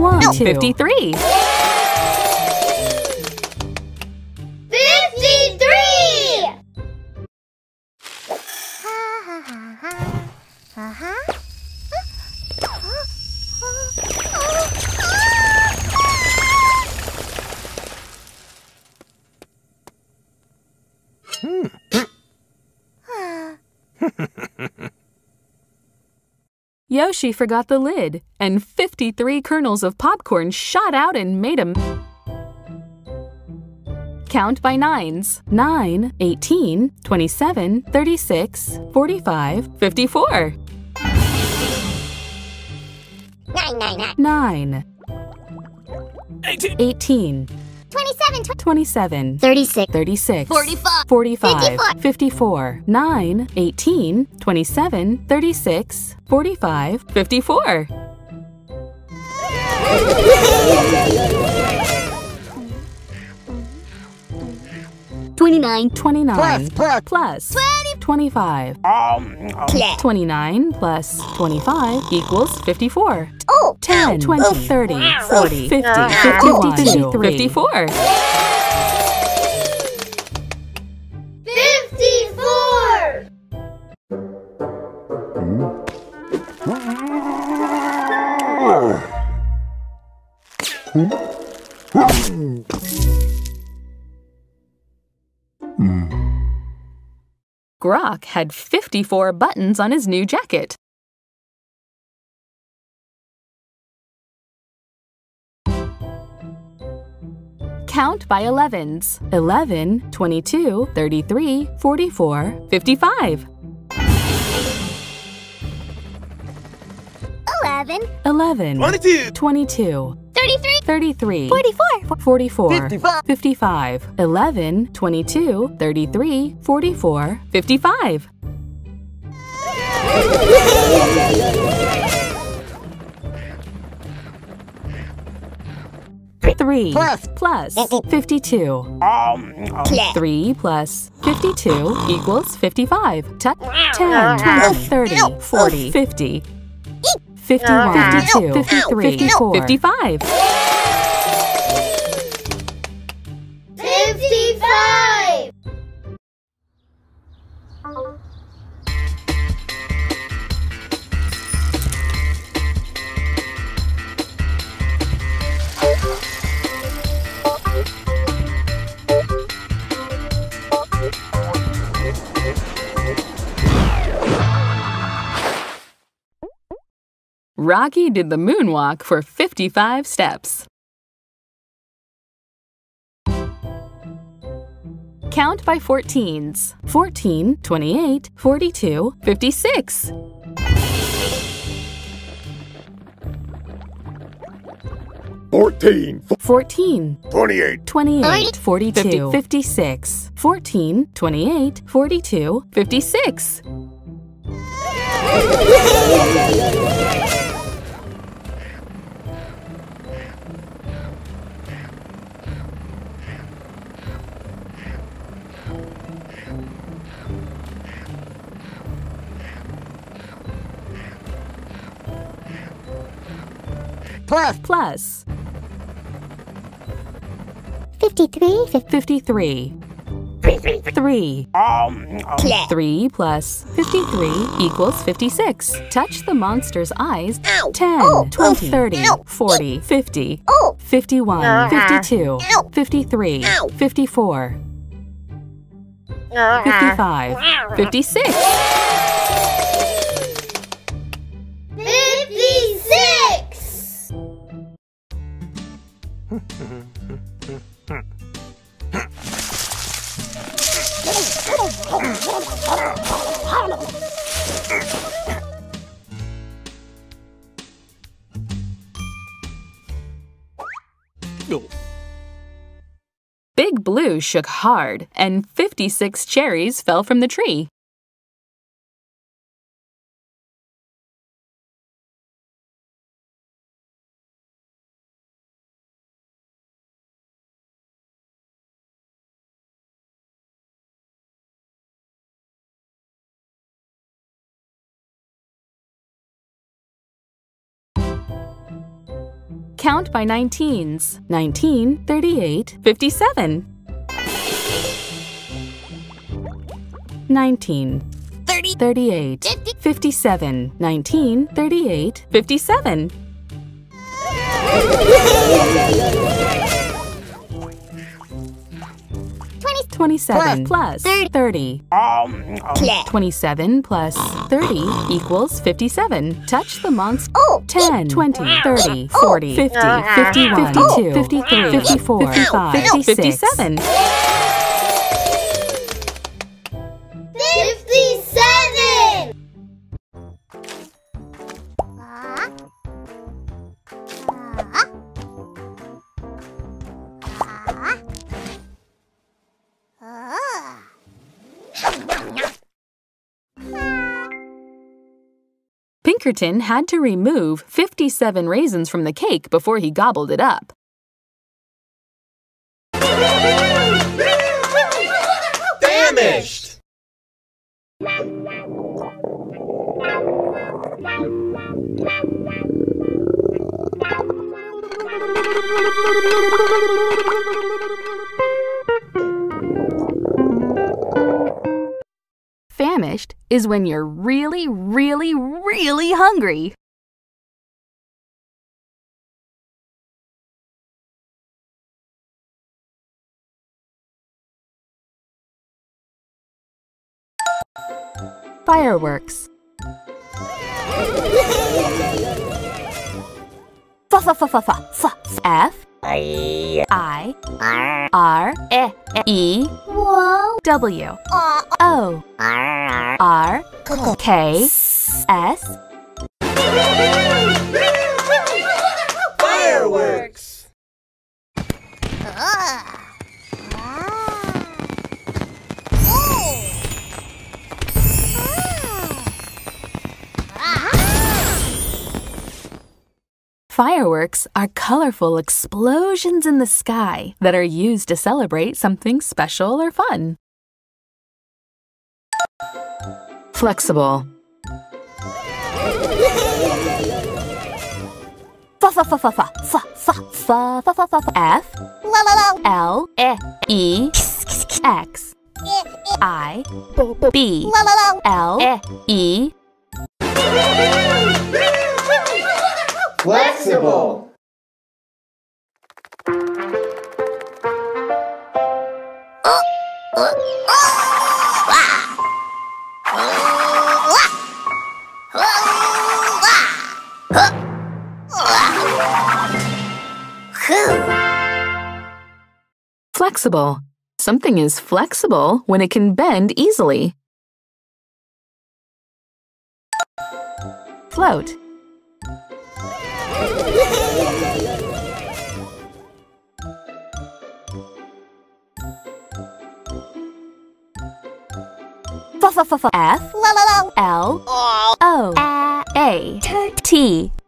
One, two. 53. Fifty-three! Hmm. Yoshi forgot the lid, and 53 kernels of popcorn shot out and made him. Count by nines 9, 18, 27, 36, 45, 54. Nine, nine, nine. 9, 18. 18, Twenty-seven, tw- 27, thirty-six, 36, forty-five, 45, 54. 54, 9, 18, 27, 36, 45, 54. twenty-nine, 29 Plus, plus. plus 25. Um, Plus. 29 plus 25 equals 54. Oh, 10, 20, 30, 40, 50, Ow. 51, 52, 54. Fifty-four! Hmm? Hmm? Hmm? Grok had 54 buttons on his new jacket. Count by 11s 11, 22, 33, 44, 55. Eleven, 11, 22. 22, thirty-three, 33, forty-four, 44, 55. 55, 11, 22, 33, 44, 55. Three Plus. plus 52. Um, Plus. 3 plus 52 equals 55. Tu- 10, 20, 30, 40, 50, 51, 52, 53, 54, 55. Rocky did the moonwalk for 55 steps. Count by 14s 14, 28, 42, 56. Fourteen. 14, Twenty-eight. 28, Forty- 42, 56. 14, 28, 42, 56. Plus. Plus Fifty-three, 53. 3. Um, Plus. 3 plus 53 equals 56. Touch the monster's eyes. Ow. 10, Oh. 20, 30, Ow. 40, 50, Oh! 51, 52, Ow. 53, Ow. 54, 55, 56. Big Blue shook hard, and 56 cherries fell from the tree. Count by 19s. 19, 38, 57. 19, 30. 38, 57. 19, 38, 57. 27 plus 30. Um, um, 27 plus 30 equals 57. Touch the monster. Oh, 10, 20, 30, 40, 50, 51, 52, 53, 54, 55, 56, 57. 57. Pinkerton had to remove 57 raisins from the cake before he gobbled it up. Famished! is when you're really, really, really hungry. Fireworks. F f f f f F I R E Whoa. W Uh, O R K S Fireworks! Fireworks are colorful explosions in the sky that are used to celebrate something special or fun. Flexible. F. Flexible! Flexible. Something is flexible when it can bend easily. Float. F L L O A A T.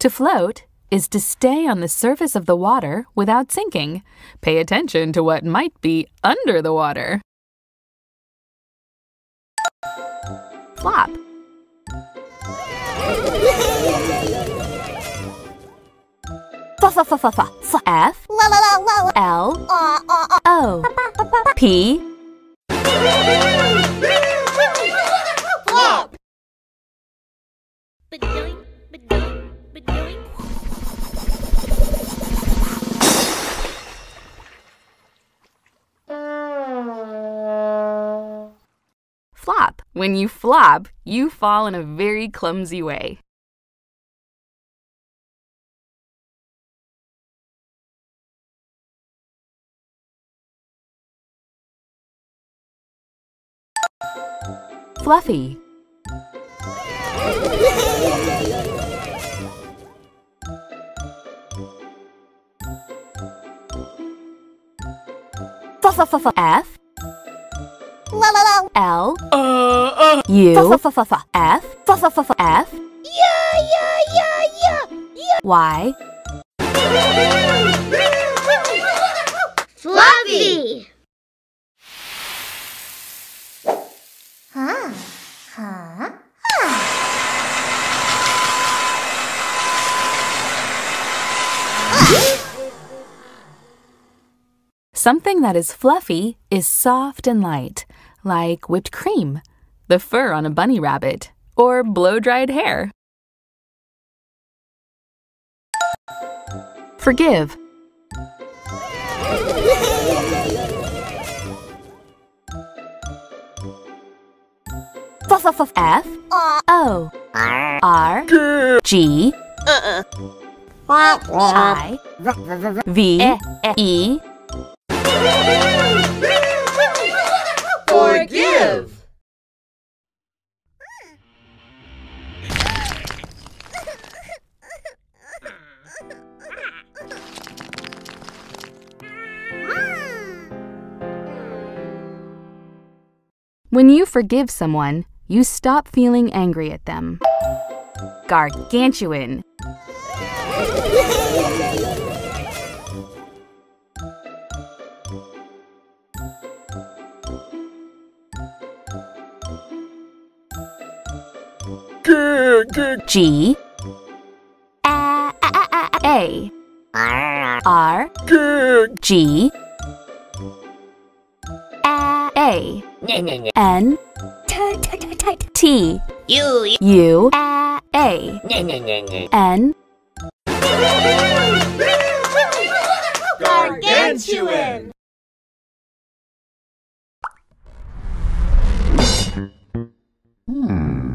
To float is to stay on the surface of the water without sinking. Pay attention to what might be under the water. Flop. F F F F F F. L Uh, uh, uh. O P When you flop, you fall in a very clumsy way. Fluffy. F L Uh, uh. U F, f, f, f. F F, f, f, f. F Yeah, yeah, yeah, yeah. Y Fluffy. Huh? Huh? Something that is fluffy is soft and light, like whipped cream, the fur on a bunny rabbit, or blow dried hair. Forgive. F, Uh, O R G uh, uh. I V eh, eh. E Forgive. When you forgive someone, you stop feeling angry at them. Gargantuan. G. A A R G A A. N T U U A A. N. Gargantuan. Hmm.